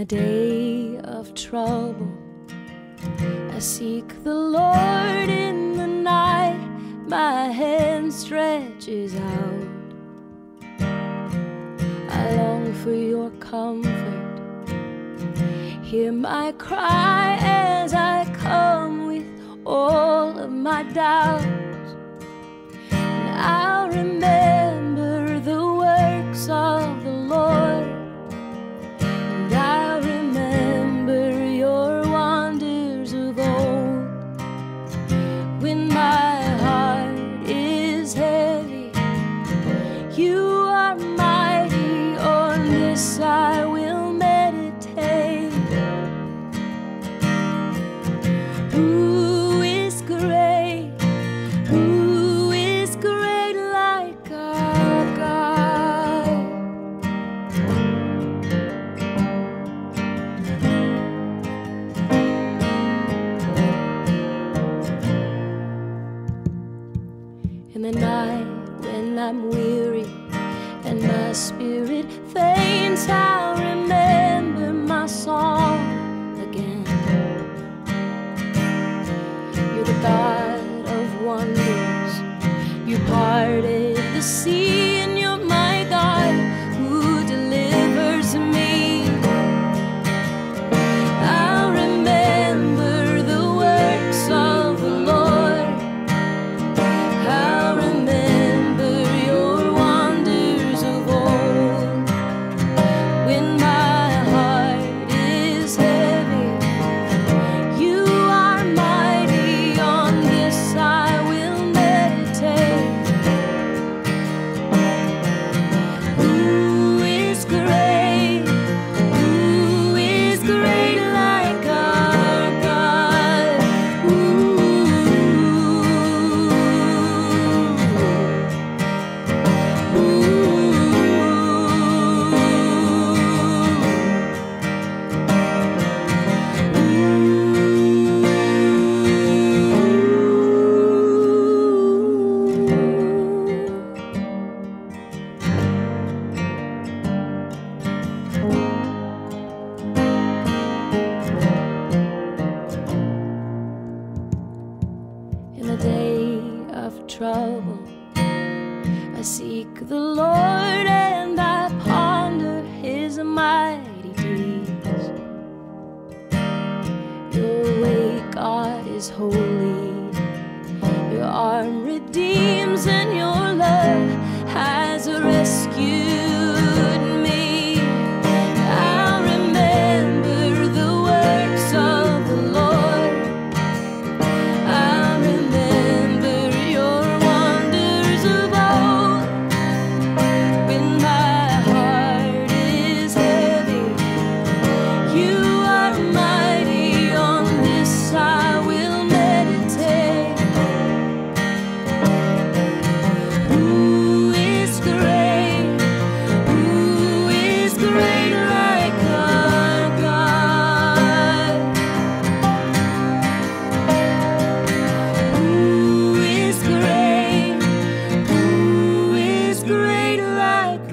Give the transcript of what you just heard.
the day of trouble. I seek the Lord in the night, my hand stretches out. I long for your comfort. Hear my cry as I come with all of my doubts. I'm weary and my spirit faints, I'll remember my song again. You're the God of wonders. You parted the sea, trouble, I seek the Lord and I ponder his mighty deeds. Your way, God, is holy. like